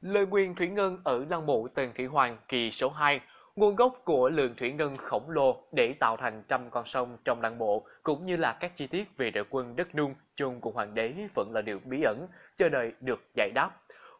Lời nguyên thủy ngân ở lăng mộ Tần Thủy Hoàng kỳ số 2, nguồn gốc của lượng thủy ngân khổng lồ để tạo thành trăm con sông trong lăng mộ cũng như là các chi tiết về đội quân đất nung chung của hoàng đế vẫn là điều bí ẩn, chờ đợi được giải đáp.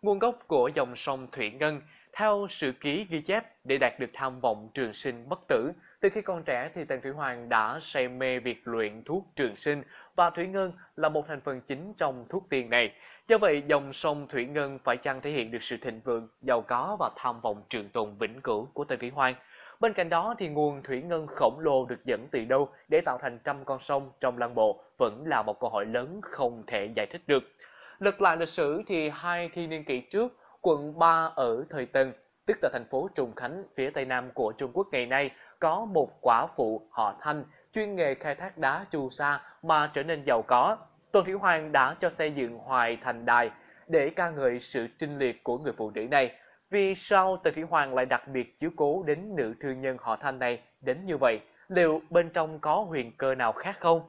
Nguồn gốc của dòng sông Thủy Ngân theo sử ký ghi chép để đạt được tham vọng trường sinh bất tử, từ khi còn trẻ thì Tần Thủy Hoàng đã say mê việc luyện thuốc trường sinh và thủy ngân là một thành phần chính trong thuốc tiên này. Do vậy, dòng sông Thủy Ngân phải chăng thể hiện được sự thịnh vượng, giàu có và tham vọng trường tồn vĩnh cửu của Tần Thủy Hoàng. Bên cạnh đó thì nguồn thủy ngân khổng lồ được dẫn từ đâu để tạo thành trăm con sông trong lăng bộ vẫn là một câu hỏi lớn không thể giải thích được. Lật lại lịch sử thì hai thiên niên kỷ trước, quận 3 ở thời Tân, tức là thành phố Trùng Khánh phía tây nam của Trung Quốc ngày nay, có một quả phụ họ Thanh chuyên nghề khai thác đá chu sa mà trở nên giàu có. Tôn Thủy Hoàng đã cho xây dựng Hoài Thành Đài để ca ngợi sự trinh liệt của người phụ nữ này. Vì sao tôn Thủy Hoàng lại đặc biệt chiếu cố đến nữ thương nhân họ Thanh này đến như vậy? Liệu bên trong có huyền cơ nào khác không?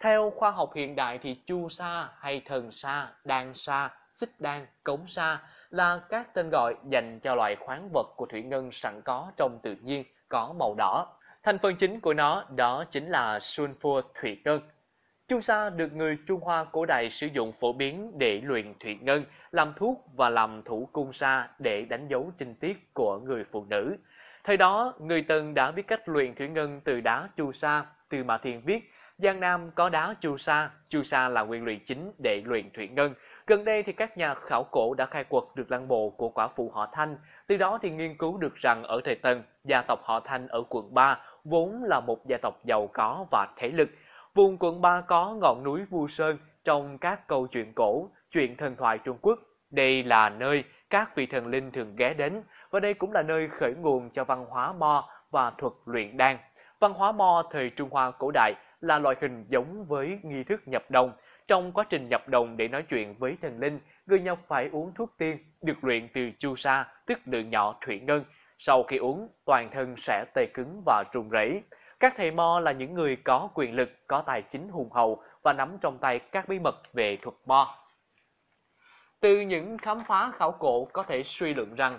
Theo khoa học hiện đại thì chu sa hay thần sa, đan sa, xích đan, cống sa là các tên gọi dành cho loại khoáng vật của thủy ngân sẵn có trong tự nhiên có màu đỏ. Thành phần chính của nó đó chính là sulfur thủy ngân. Chu sa được người Trung Hoa cổ đại sử dụng phổ biến để luyện thủy ngân, làm thuốc và làm thủ cung sa để đánh dấu trinh tiết của người phụ nữ. Thời đó, người Tần đã biết cách luyện thủy ngân từ đá chu sa, từ Mã Thiền viết, Giang Nam có đá chu sa, chu sa là nguyên liệu chính để luyện thủy ngân. Gần đây thì các nhà khảo cổ đã khai quật được lăng mộ của quả phụ họ Thanh, từ đó thì nghiên cứu được rằng ở thời Tần, gia tộc họ Thanh ở quận 3 vốn là một gia tộc giàu có và thể lực. Vùng quận 3 có ngọn núi Vu Sơn trong các câu chuyện cổ, chuyện thần thoại Trung Quốc. Đây là nơi các vị thần linh thường ghé đến và đây cũng là nơi khởi nguồn cho văn hóa Mo và thuật luyện đan. Văn hóa Mo thời Trung Hoa cổ đại là loại hình giống với nghi thức nhập đồng. Trong quá trình nhập đồng để nói chuyện với thần linh, người nhập phải uống thuốc tiên được luyện từ chu sa, tức lượng nhỏ thủy ngân. Sau khi uống, toàn thân sẽ tê cứng và run rẩy. Các thầy mo là những người có quyền lực, có tài chính hùng hậu và nắm trong tay các bí mật về thuật mo. Từ những khám phá khảo cổ có thể suy luận rằng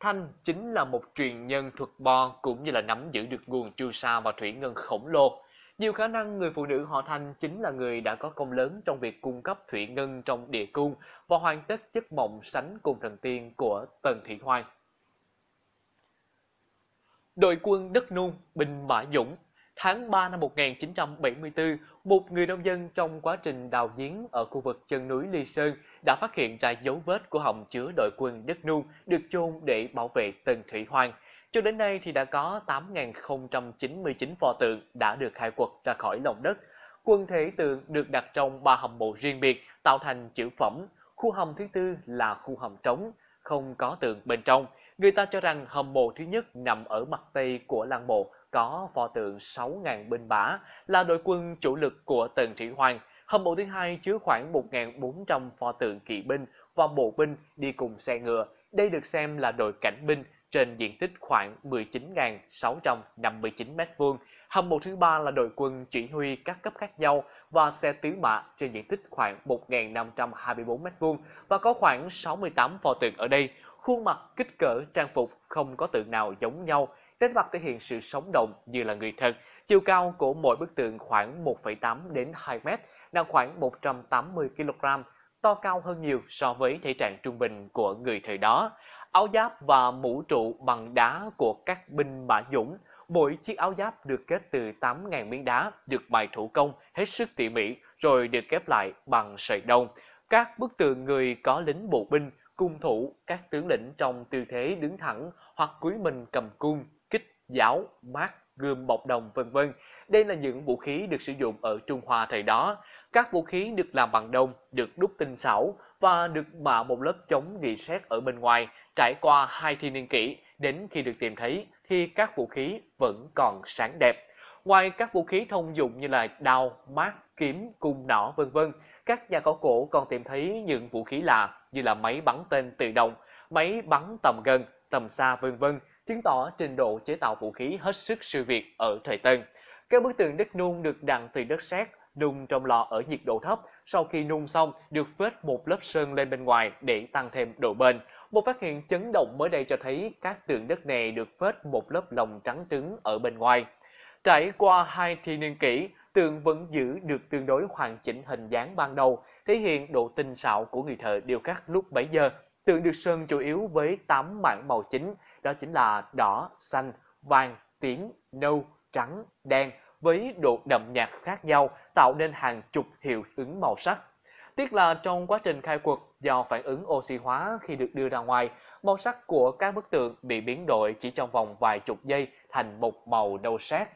Thanh chính là một truyền nhân thuật bo cũng như là nắm giữ được nguồn chu sa và thủy ngân khổng lồ. Nhiều khả năng người phụ nữ họ Thanh chính là người đã có công lớn trong việc cung cấp thủy ngân trong địa cung và hoàn tất giấc mộng sánh cùng thần tiên của Tần Thị Hoàng. Đội quân đất nung Bình Mã Dũng Tháng 3 năm 1974, một người nông dân trong quá trình đào giếng ở khu vực chân núi Ly Sơn đã phát hiện ra dấu vết của hồng chứa đội quân đất nung được chôn để bảo vệ Tần Thủy Hoàng. Cho đến nay thì đã có 8.099 pho tượng đã được khai quật ra khỏi lòng đất. Quân thể tượng được đặt trong ba hầm mộ riêng biệt tạo thành chữ phẩm. Khu hầm thứ tư là khu hầm trống, không có tượng bên trong. Người ta cho rằng hầm mộ thứ nhất nằm ở mặt tây của lăng mộ có pho tượng 6.000 binh mã là đội quân chủ lực của Tần Thủy Hoàng. Hầm mộ thứ hai chứa khoảng 1.400 pho tượng kỵ binh và bộ binh đi cùng xe ngựa. Đây được xem là đội cảnh binh trên diện tích khoảng 19.659 m2. Hầm mộ thứ ba là đội quân chỉ huy các cấp khác nhau và xe tứ mã trên diện tích khoảng 1.524 m2 và có khoảng 68 pho tượng ở đây. Khuôn mặt, kích cỡ, trang phục không có tượng nào giống nhau, Nét mặt thể hiện sự sống động như là người thật. Chiều cao của mỗi bức tượng khoảng 1,8 đến 2 mét, nặng khoảng 180 kg, to cao hơn nhiều so với thể trạng trung bình của người thời đó. Áo giáp và mũ trụ bằng đá của các binh mã dũng, mỗi chiếc áo giáp được kết từ 8.000 miếng đá, được bài thủ công hết sức tỉ mỉ, rồi được ghép lại bằng sợi đông. Các bức tượng người có lính bộ binh, cung thủ, các tướng lĩnh trong tư thế đứng thẳng hoặc cúi mình cầm cung, kích, giáo, mát, gươm bọc đồng vân vân. Đây là những vũ khí được sử dụng ở Trung Hoa thời đó. Các vũ khí được làm bằng đồng, được đúc tinh xảo và được mạ một lớp chống rỉ sét ở bên ngoài. Trải qua hai thiên niên kỷ, đến khi được tìm thấy thì các vũ khí vẫn còn sáng đẹp. Ngoài các vũ khí thông dụng như là đao, mát, kiếm, cung nỏ vân vân, các nhà khảo cổ còn tìm thấy những vũ khí lạ như là máy bắn tên tự động, máy bắn tầm gần, tầm xa vân vân chứng tỏ trình độ chế tạo vũ khí hết sức siêu việt ở thời Tân. Các bức tường đất nung được đặng từ đất sét nung trong lò ở nhiệt độ thấp, sau khi nung xong được phết một lớp sơn lên bên ngoài để tăng thêm độ bền. Một phát hiện chấn động mới đây cho thấy các tượng đất này được phết một lớp lòng trắng trứng ở bên ngoài. Trải qua hai thi niên kỷ, tượng vẫn giữ được tương đối hoàn chỉnh hình dáng ban đầu, thể hiện độ tinh xảo của người thợ điêu khắc lúc bấy giờ. Tượng được sơn chủ yếu với 8 mảng màu chính, đó chính là đỏ, xanh, vàng, tím, nâu, trắng, đen, với độ đậm nhạt khác nhau, tạo nên hàng chục hiệu ứng màu sắc. Tiếc là trong quá trình khai quật, do phản ứng oxy hóa khi được đưa ra ngoài, màu sắc của các bức tượng bị biến đổi chỉ trong vòng vài chục giây thành một màu nâu sát.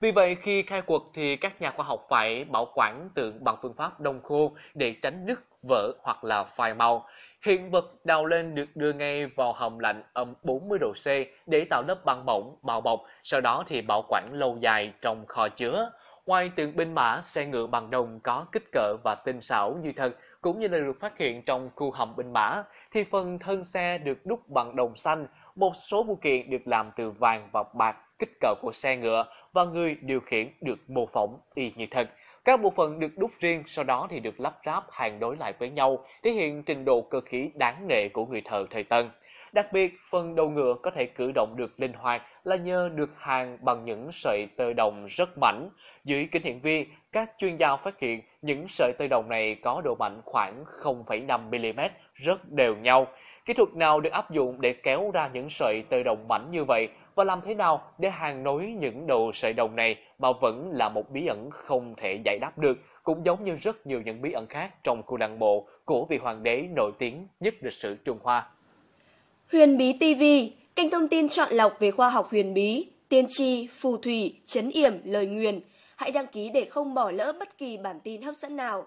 Vì vậy, khi khai quật thì các nhà khoa học phải bảo quản tượng bằng phương pháp đông khô để tránh nứt, vỡ hoặc là phai màu. Hiện vật đào lên được đưa ngay vào hầm lạnh âm 40 độ C để tạo lớp băng mỏng, bao bọc, sau đó thì bảo quản lâu dài trong kho chứa. Ngoài tượng binh mã, xe ngựa bằng đồng có kích cỡ và tinh xảo như thật, cũng như là được phát hiện trong khu hầm binh mã, thì phần thân xe được đúc bằng đồng xanh, một số phụ kiện được làm từ vàng và bạc kích cỡ của xe ngựa và người điều khiển được mô phỏng y như thật. Các bộ phận được đúc riêng, sau đó thì được lắp ráp hàng đối lại với nhau, thể hiện trình độ cơ khí đáng nể của người thợ thời Tân. Đặc biệt, phần đầu ngựa có thể cử động được linh hoạt là nhờ được hàng bằng những sợi tơ đồng rất mảnh. Dưới kính hiển vi, các chuyên gia phát hiện những sợi tơ đồng này có độ mạnh khoảng 0,5mm, rất đều nhau. Kỹ thuật nào được áp dụng để kéo ra những sợi tơ đồng mảnh như vậy và làm thế nào để hàng nối những đầu sợi đồng này mà vẫn là một bí ẩn không thể giải đáp được, cũng giống như rất nhiều những bí ẩn khác trong khu lăng mộ của vị hoàng đế nổi tiếng nhất lịch sử Trung Hoa. Huyền Bí TV, kênh thông tin chọn lọc về khoa học huyền bí, tiên tri, phù thủy, chấn yểm, lời nguyền. Hãy đăng ký để không bỏ lỡ bất kỳ bản tin hấp dẫn nào.